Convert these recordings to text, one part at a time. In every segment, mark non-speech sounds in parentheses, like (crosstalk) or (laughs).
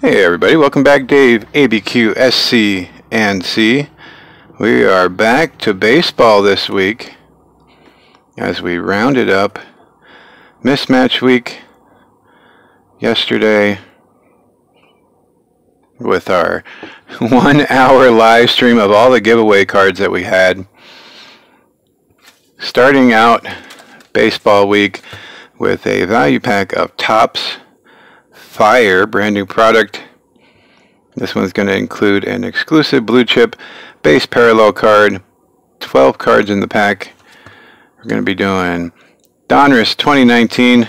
Hey everybody, welcome back Dave, ABQ, SC, and C. We are back to baseball this week as we rounded up mismatch week yesterday with our (laughs) one hour live stream of all the giveaway cards that we had. Starting out baseball week with a value pack of Topps Fire, brand new product. This one's going to include an exclusive blue chip base parallel card, 12 cards in the pack. We're going to be doing Donruss 2019,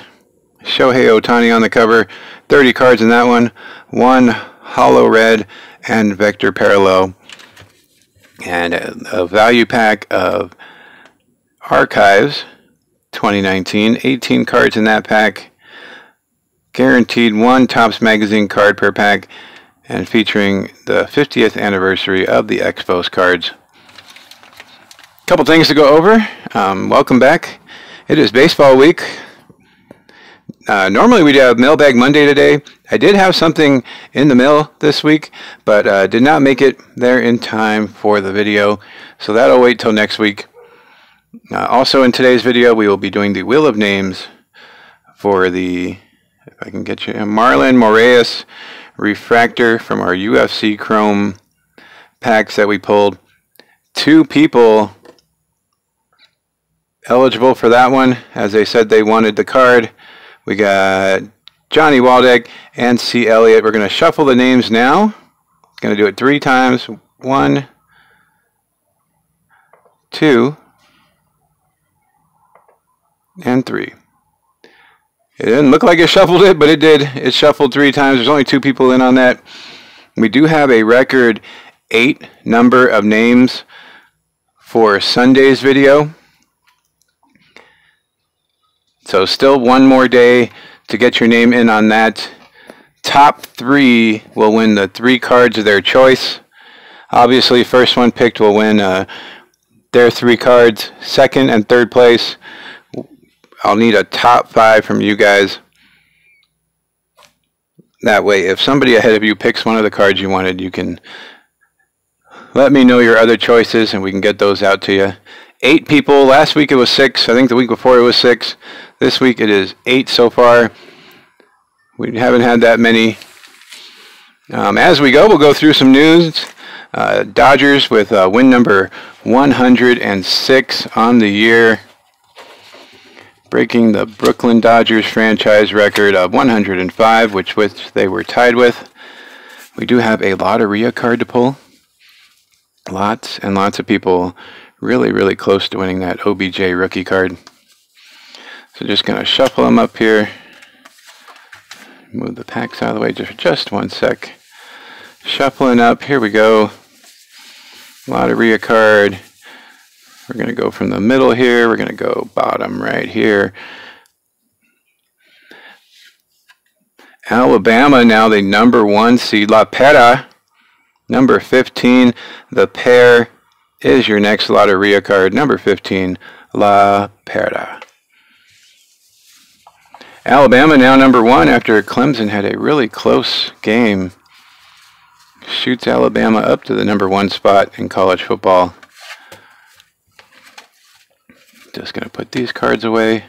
Shohei Ohtani on the cover, 30 cards in that one, one hollow red, and vector parallel, and a, a value pack of Archives 2019, 18 cards in that pack, guaranteed one Topps Magazine card per pack, and featuring the 50th anniversary of the Expos cards. Couple things to go over. Um, welcome back. It is baseball week. Uh, normally we'd have Mailbag Monday today. I did have something in the mail this week, but uh, did not make it there in time for the video. So that'll wait till next week. Uh, also in today's video, we will be doing the Wheel of Names for the, if I can get you, a Marlon Moraes refractor from our UFC Chrome packs that we pulled. Two people eligible for that one, as they said they wanted the card. We got Johnny Waldeck and C. Elliott. We're going to shuffle the names now. Going to do it three times. One, two, and three. It didn't look like it shuffled it, but it did. It shuffled three times. There's only two people in on that. We do have a record eight number of names for Sunday's video. So still one more day to get your name in on that. Top three will win the three cards of their choice. Obviously, first one picked will win uh, their three cards. Second and third place I'll need a top five from you guys. That way, if somebody ahead of you picks one of the cards you wanted, you can let me know your other choices and we can get those out to you. Eight people. Last week it was six. I think the week before it was six. This week it is eight so far. We haven't had that many. Um, as we go, we'll go through some news. Uh, Dodgers with uh, win number 106 on the year breaking the Brooklyn Dodgers franchise record of 105, which which they were tied with. We do have a Lotteria card to pull. Lots and lots of people really, really close to winning that OBJ rookie card. So just going to shuffle them up here. Move the packs out of the way just, just one sec. Shuffling up. Here we go. Lotteria card. We're going to go from the middle here. We're going to go bottom right here. Alabama now the number one seed. La Pera, number 15. The pair is your next Lotteria card. Number 15, La Pera. Alabama now number one after Clemson had a really close game. Shoots Alabama up to the number one spot in college football. Just going to put these cards away.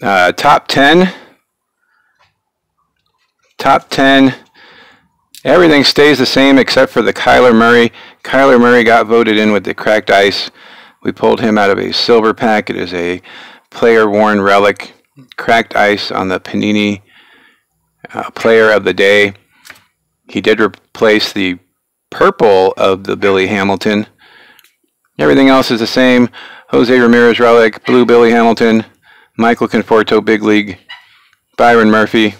Uh, top 10. Top 10. Everything stays the same except for the Kyler Murray. Kyler Murray got voted in with the cracked ice. We pulled him out of a silver pack. It is a player worn relic. Cracked ice on the Panini uh, player of the day. He did replace the purple of the Billy Hamilton. Everything else is the same. Jose Ramirez relic, blue Billy Hamilton, Michael Conforto big league, Byron Murphy,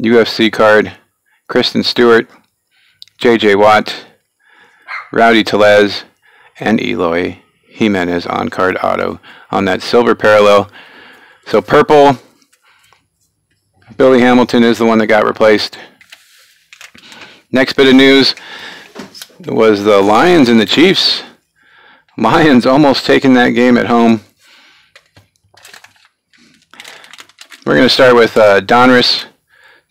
UFC card, Kristen Stewart, J.J. Watt, Rowdy Tellez, and Eloy Jimenez on card auto on that silver parallel. So purple, Billy Hamilton is the one that got replaced. Next bit of news was the Lions and the Chiefs. Lions almost taking that game at home. We're going to start with uh, Donruss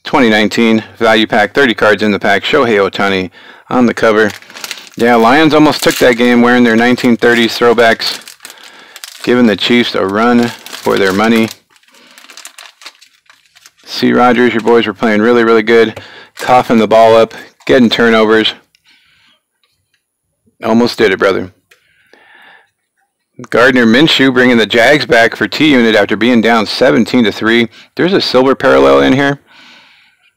2019 value pack, 30 cards in the pack. Shohei Ohtani on the cover. Yeah, Lions almost took that game wearing their 1930s throwbacks, giving the Chiefs a run for their money. C. Rogers, your boys were playing really, really good, coughing the ball up, getting turnovers. Almost did it, brother. Gardner Minshew bringing the Jags back for T unit after being down 17 to 3. There's a silver parallel in here.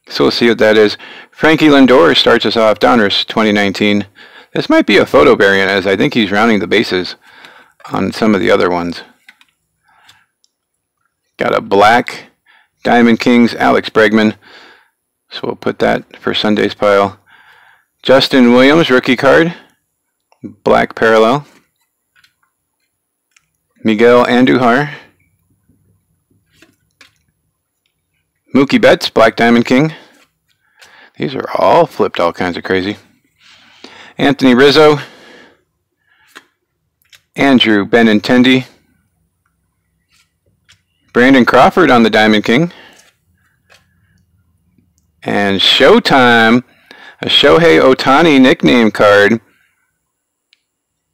So we'll see what that is. Frankie Lindor starts us off. Donruss 2019. This might be a photo variant as I think he's rounding the bases on some of the other ones. Got a black Diamond Kings Alex Bregman. So we'll put that for Sunday's pile. Justin Williams rookie card. Black parallel. Miguel Andujar. Mookie Betts, Black Diamond King. These are all flipped all kinds of crazy. Anthony Rizzo. Andrew Benintendi. Brandon Crawford on the Diamond King. And Showtime, a Shohei Ohtani nickname card.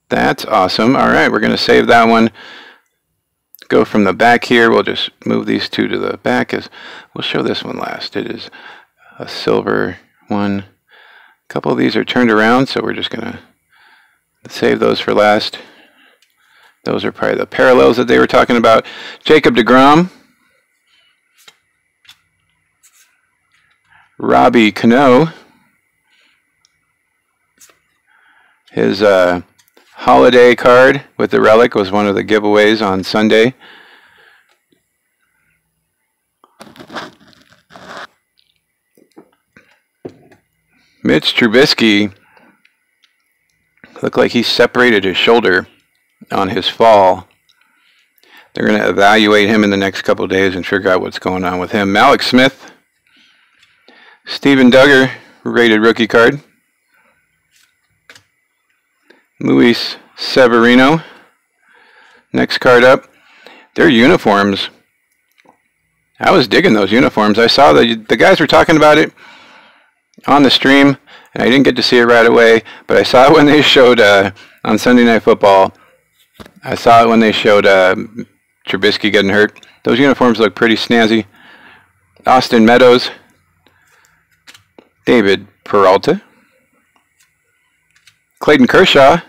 That's awesome. All right, we're going to save that one go from the back here. We'll just move these two to the back. As We'll show this one last. It is a silver one. A couple of these are turned around, so we're just going to save those for last. Those are probably the parallels that they were talking about. Jacob DeGrom. Robbie Cano. His uh, holiday card with the relic was one of the giveaways on Sunday. Mitch Trubisky looked like he separated his shoulder on his fall. They're going to evaluate him in the next couple days and figure out what's going on with him. Mallex Smith, Steven Duggar, rated rookie card. Luis Severino. Next card up. Their uniforms. I was digging those uniforms. I saw the the guys were talking about it on the stream, and I didn't get to see it right away, but I saw it when they (laughs) showed uh, on Sunday Night Football. I saw it when they showed uh, Trubisky getting hurt. Those uniforms look pretty snazzy. Austin Meadows, David Peralta, Clayton Kershaw,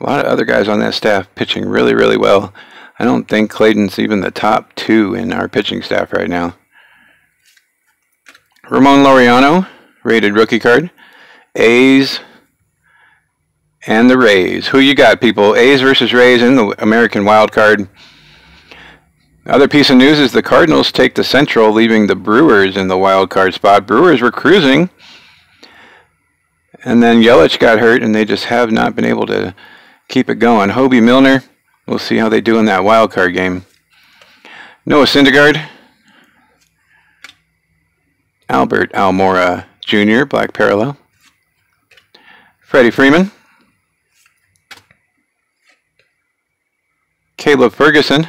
a lot of other guys on that staff pitching really, really well. I don't think Clayton's even the top two in our pitching staff right now. Ramon Laureano, rated rookie card. A's and the Rays. Who you got, people? A's versus Rays in the American Wild Card. Other piece of news is the Cardinals take the Central, leaving the Brewers in the wild card spot. Brewers were cruising, and then Yelich got hurt, and they just have not been able to keep it going. Hoby Milner, we'll see how they do in that wild card game. Noah Syndergaard, Albert Almora Jr., Black Parallel. Freddie Freeman. Caleb Ferguson,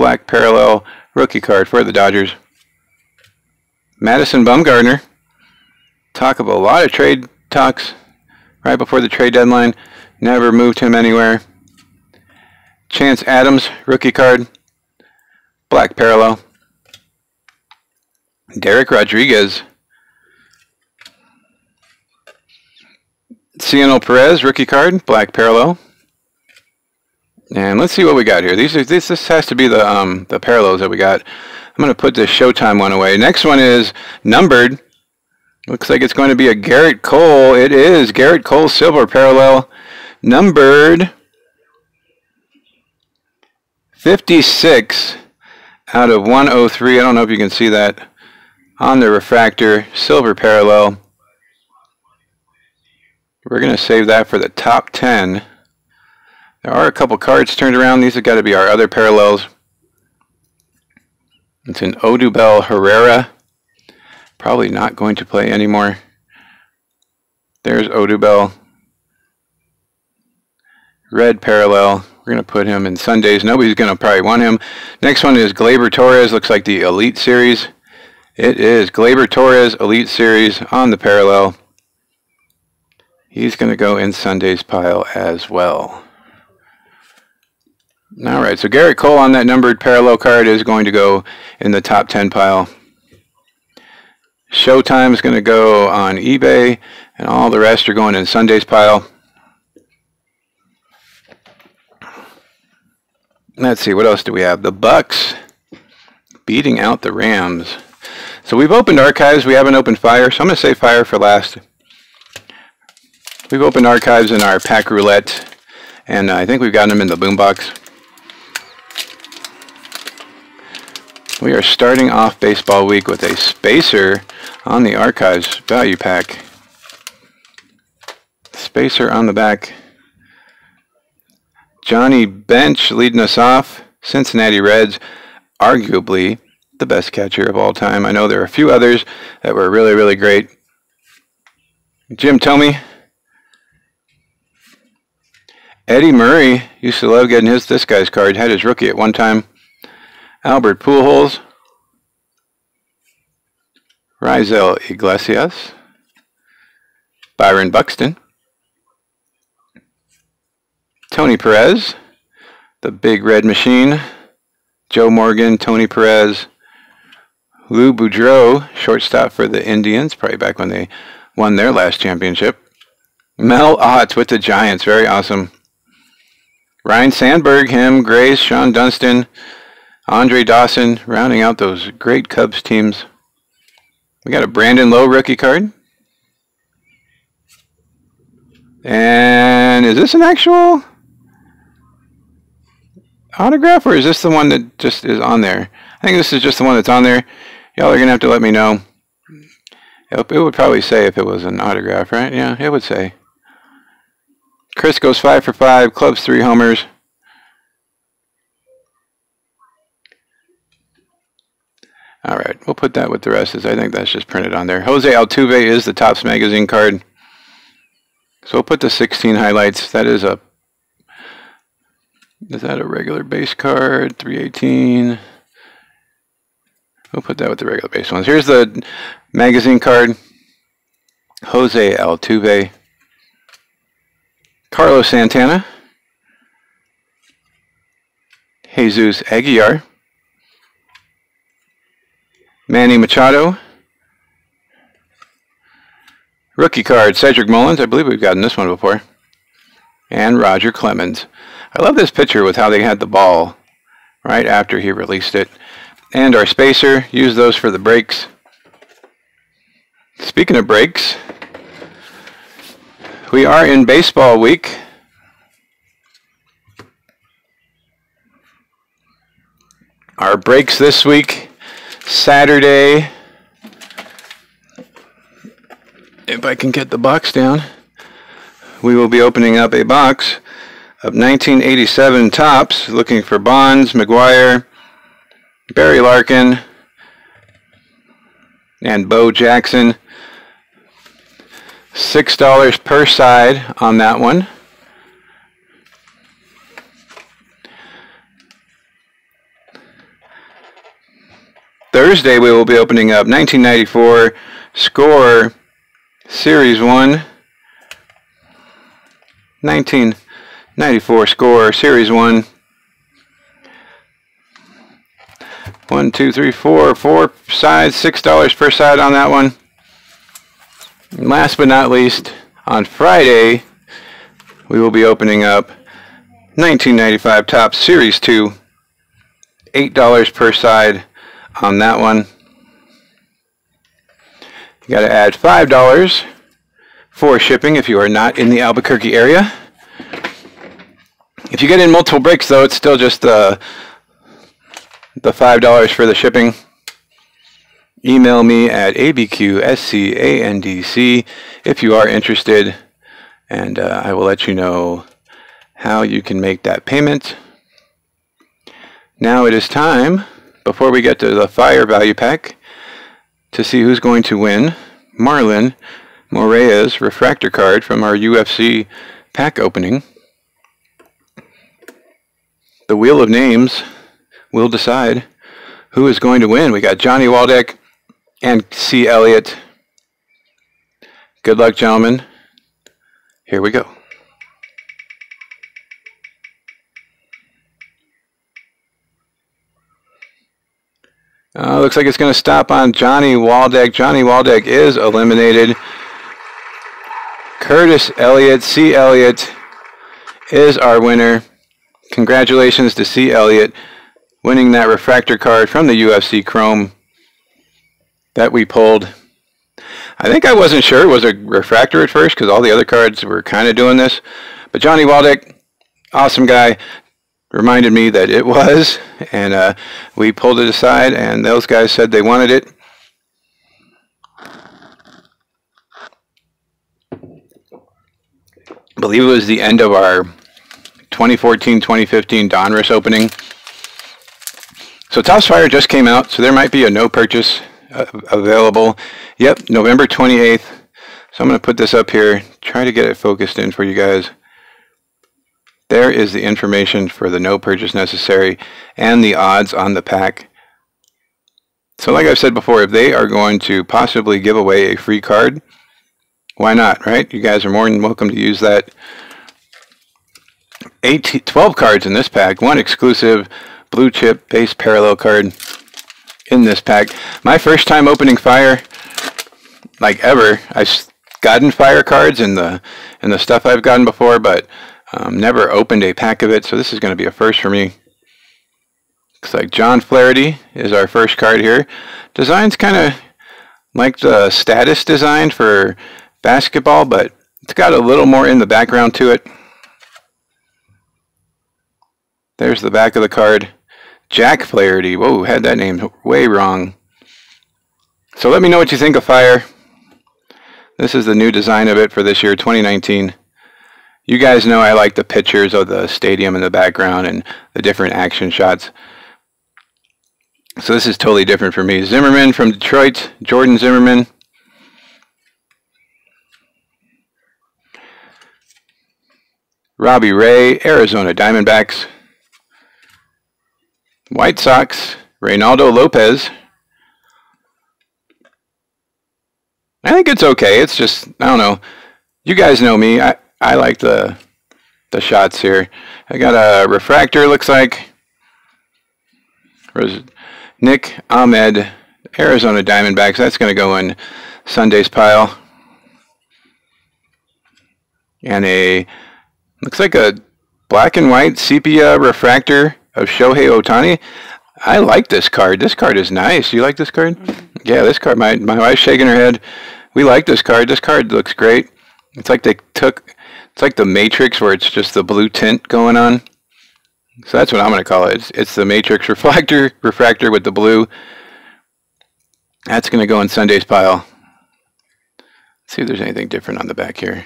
Black Parallel rookie card for the Dodgers. Madison Bumgarner. Talk of a lot of trade talks right before the trade deadline. Never moved him anywhere. Chance Adams, rookie card. Black parallel. Dereck Rodriguez. Cionel Perez, rookie card, black parallel. And let's see what we got here. These are this this has to be the um the parallels that we got. I'm gonna put this Showtime one away. Next one is numbered. Looks like it's going to be a Gerrit Cole. It is Gerrit Cole silver parallel numbered 56 out of 103. I don't know if you can see that on the refractor, silver parallel. We're going to save that for the top 10. There are a couple cards turned around. These have got to be our other parallels. It's an Odubel Herrera. Probably not going to play anymore. There's Odubel red parallel. We're going to put him in Sundays. Nobody's going to probably want him. Next one is Gleyber Torres. Looks like the Elite Series. It is Gleyber Torres Elite Series on the parallel. He's going to go in Sunday's pile as well. All right, so Gerrit Cole on that numbered parallel card is going to go in the top 10 pile. Showtime is going to go on eBay, and all the rest are going in Sunday's pile. Let's see, what else do we have? The Bucs beating out the Rams. So we've opened archives. We haven't opened fire, so I'm going to say fire for last. We've opened archives in our pack roulette, and I think we've gotten them in the boombox. We are starting off baseball week with a spacer on the archives value pack. Spacer on the back. Johnny Bench leading us off. Cincinnati Reds, arguably the best catcher of all time. I know there are a few others that were really, really great. Jim Thome. Eddie Murray used to love getting his this guy's card. Had his rookie at one time. Albert Pujols, Raisel Iglesias, Byron Buxton, Tony Perez, the Big Red Machine, Joe Morgan, Tony Perez, Lou Boudreau, shortstop for the Indians, probably back when they won their last championship. Mel Ott with the Giants, very awesome. Ryne Sandberg, him, Grace, Shawon Dunston, Andre Dawson rounding out those great Cubs teams. We got a Brandon Lowe rookie card. And is this an actual autograph or is this the one that just is on there? I think this is just the one that's on there. Y'all are going to have to let me know. It would probably say if it was an autograph, right? Yeah, it would say. Chris goes 5 for 5, Clubs 3 homers. All right, we'll put that with the rest. Is I think that's just printed on there. Jose Altuve is the Topps magazine card. So we'll put the 16 highlights. That is a is that a regular base card? 318. We'll put that with the regular base ones. Here's the magazine card. Jose Altuve. Carlos Santana. Jesus Aguilar. Manny Machado. Rookie card, Cedric Mullins. I believe we've gotten this one before. And Roger Clemens. I love this picture with how they had the ball right after he released it. And our spacer, use those for the breaks. Speaking of breaks, we are in baseball week. Our breaks this week Saturday, if I can get the box down, we will be opening up a box of 1987 Topps looking for Bonds, McGwire, Barry Larkin, and Bo Jackson. $6 per side on that one. Thursday we will be opening up 1994 Score Series 1. 1994 Score Series 1. One, two, three, four, four sides, six dollars per side on that one. And last but not least, on Friday, we will be opening up 1995 Top Series 2, $8 per side on that one. You got to add $5 for shipping if you are not in the Albuquerque area. If you get in multiple breaks, though, it's still just the, the $5 for the shipping. Email me at abqscandc if you are interested, and uh, I will let you know how you can make that payment. Now it is time before we get to the fire value pack, to see who's going to win, Marlon Moraes refractor card from our UFC pack opening. the wheel of names will decide who is going to win. We got Johnny Waldeck and C. Elliott. Good luck, gentlemen. Here we go. Uh, looks like it's going to stop on Johnny Waldeck. Johnny Waldeck is eliminated. Curtis Elliott, C. Elliott, is our winner. Congratulations to C. Elliott winning that refractor card from the UFC Chrome that we pulled. I think I wasn't sure it was a refractor at first because all the other cards were kind of doing this. But Johnny Waldeck, awesome guy, reminded me that it was, and uh, we pulled it aside, and those guys said they wanted it. I believe it was the end of our 2014-2015 Donruss opening. So Topps Fire just came out, so there might be a no purchase uh, available. Yep, November 28th. So I'm going to put this up here, try to get it focused in for you guys. There is the information for the no purchase necessary and the odds on the pack. So like I've said before, if they are going to possibly give away a free card, why not, right? You guys are more than welcome to use that. 18, 12 cards in this pack, one exclusive blue chip base parallel card in this pack. My first time opening fire, like ever, I've gotten fire cards in the in the stuff I've gotten before, but um, never opened a pack of it, so this is going to be a first for me. Looks like John Flaherty is our first card here. Design's kind of like the status design for basketball, but it's got a little more in the background to it. There's the back of the card. Jack Flaherty. Whoa, had that name way wrong. So let me know what you think of Fire. This is the new design of it for this year, 2019. You guys know I like the pictures of the stadium in the background and the different action shots. So this is totally different for me. Zimmerman from Detroit, Jordan Zimmermann. Robbie Ray, Arizona Diamondbacks. White Sox, Reynaldo Lopez. I think it's okay. It's just, I don't know. You guys know me. I, I like the the shots here. I got a refractor, looks like. Nick Ahmed, Arizona Diamondbacks. That's going to go in Sunday's pile. And a Looks like a black and white sepia refractor of Shohei Ohtani. I like this card. This card is nice. You like this card? Mm -hmm. Yeah, this card. My my wife's shaking her head. We like this card. This card looks great. It's like they took. It's like the Matrix, where it's just the blue tint going on. So that's what I'm going to call it. It's, it's the Matrix (laughs) reflector refractor with the blue. That's going to go in Sunday's pile. Let's see if there's anything different on the back here.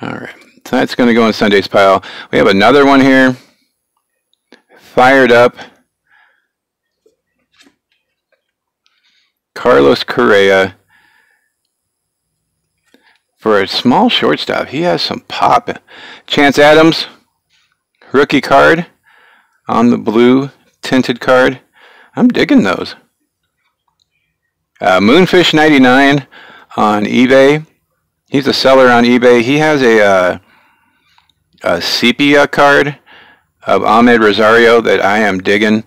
All right, so that's going to go in Sunday's pile. We have another one here, fired up. Carlos Correa. For a small shortstop, he has some pop. Chance Adams, rookie card on the blue tinted card. I'm digging those. Uh, Moonfish 99 on eBay. He's a seller on eBay. He has a, uh, a sepia card of Amed Rosario that I am digging.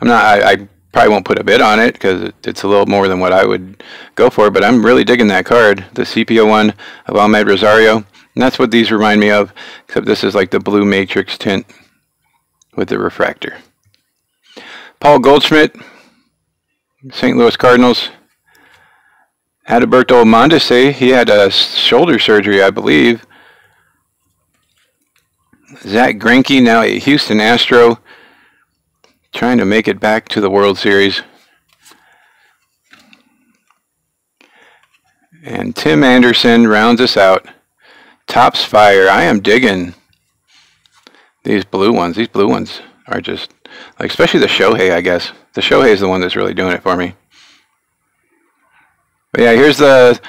I'm not. I, I probably won't put a bid on it because it's a little more than what I would go for. But I'm really digging that card, the sepia one of Amed Rosario, and that's what these remind me of. Except this is like the blue matrix tint with the refractor. Paul Goldschmidt, St. Louis Cardinals. Adalberto Mondesi, he had a shoulder surgery, I believe. Zack Greinke, now a Houston Astro, trying to make it back to the World Series. And Tim Anderson rounds us out. Topps Fire. I am digging these blue ones. These blue ones are just, like, especially the Shohei, I guess. The Shohei is the one that's really doing it for me. But yeah, here's the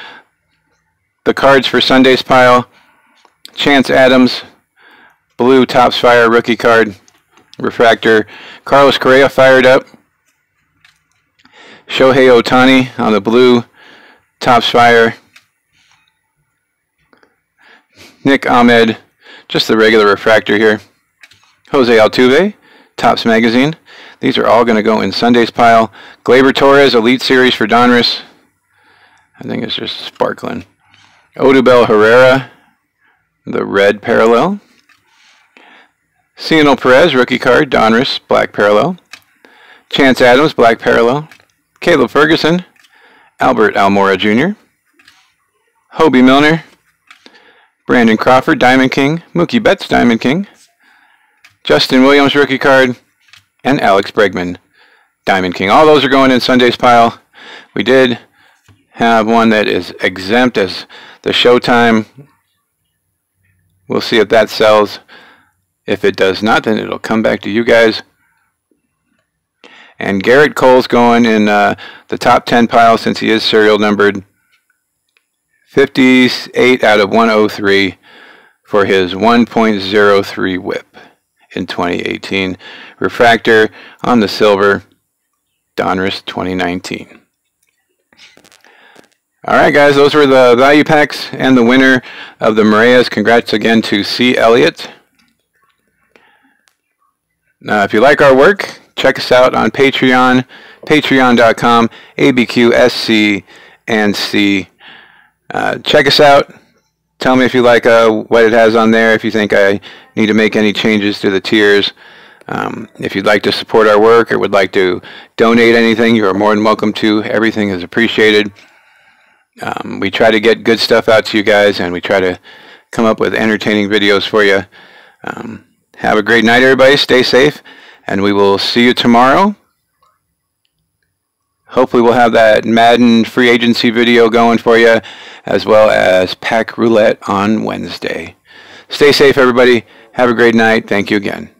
the cards for Sunday's pile. Chance Adams, blue Topps Fire rookie card refractor. Carlos Correa fired up. Shohei Ohtani on the blue Topps Fire. Nick Ahmed, just the regular refractor here. Jose Altuve, Topps Magazine. These are all going to go in Sunday's pile. Gleyber Torres, Elite Series for Donruss. I think it's just sparkling. Odubel Herrera, the red parallel. Cionel Perez, rookie card, Donruss, black parallel. Chance Adams, black parallel. Caleb Ferguson, Albert Almora Jr. Hoby Milner, Brandon Crawford, Diamond King. Mookie Betts, Diamond King. Justin Williams, rookie card. And Alex Bregman, Diamond King. All those are going in Sunday's pile. We did have one that is exempt as the Showtime. We'll see if that sells. If it does not, then it'll come back to you guys. And Gerrit Cole's going in uh, the top 10 pile since he is serial numbered. 58 out of 103 for his 1.03 whip in 2018. Refractor on the silver, Donruss 2019. All right, guys, those were the value packs and the winner of the Moraes. Congrats again to C. Elliott. Now, if you like our work, check us out on Patreon, patreon.com, ABQSC and C. Uh, check us out. Tell me if you like uh, what it has on there, if you think I need to make any changes to the tiers. Um, if you'd like to support our work or would like to donate anything, you are more than welcome to. Everything is appreciated. Um, we try to get good stuff out to you guys, and we try to come up with entertaining videos for you. Um, have a great night, everybody. Stay safe, and we will see you tomorrow. Hopefully we'll have that Madden free agency video going for you, as well as pack roulette on Wednesday. Stay safe, everybody. Have a great night. Thank you again.